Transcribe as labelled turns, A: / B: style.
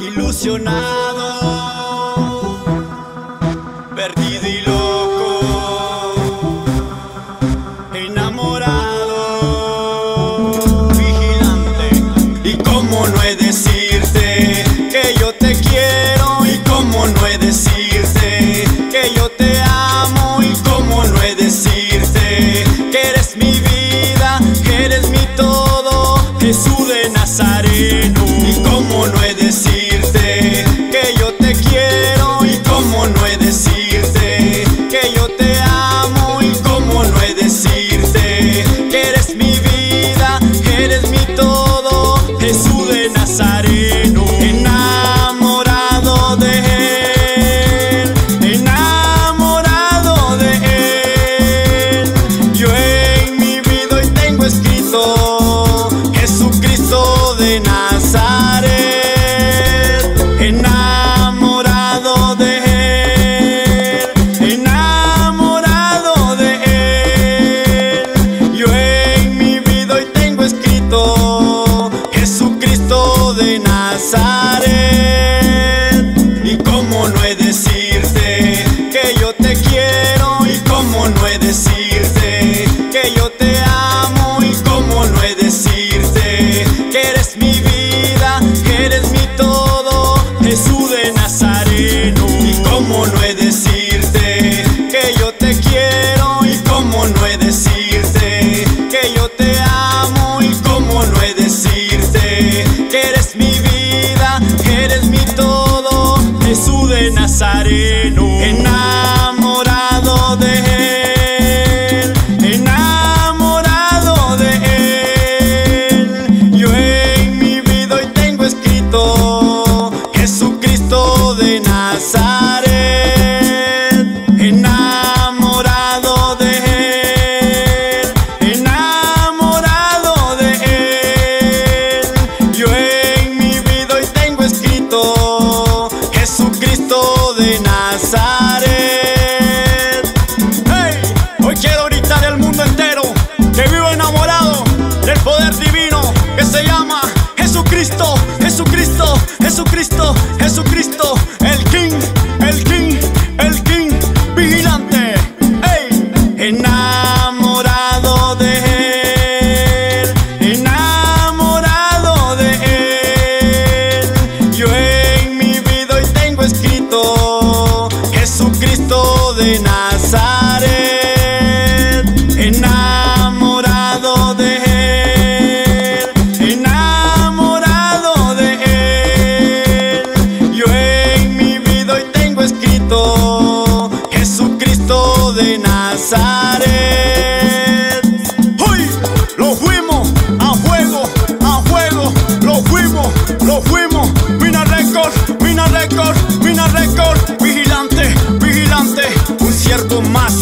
A: ilusionado, perdido y loco, de Nazaret. Enamorado de él, enamorado de él. Yo en mi vida hoy tengo escrito Jesucristo de Nazaret. Y cómo no he decirte que yo te quiero, y cómo no he decirte que yo te Nazaret. Enamorado de él, enamorado de él. Yo en mi vida hoy tengo escrito Jesucristo de Nazaret. Hey, hoy quiero gritar al mundo entero que vivo enamorado del poder divino que se llama Jesucristo, Jesucristo, Jesucristo, Jesucristo, escrito Jesucristo de Nazaret. Enamorado de él, enamorado de él. Yo en mi vida hoy tengo escrito Jesucristo de Nazaret. cierto más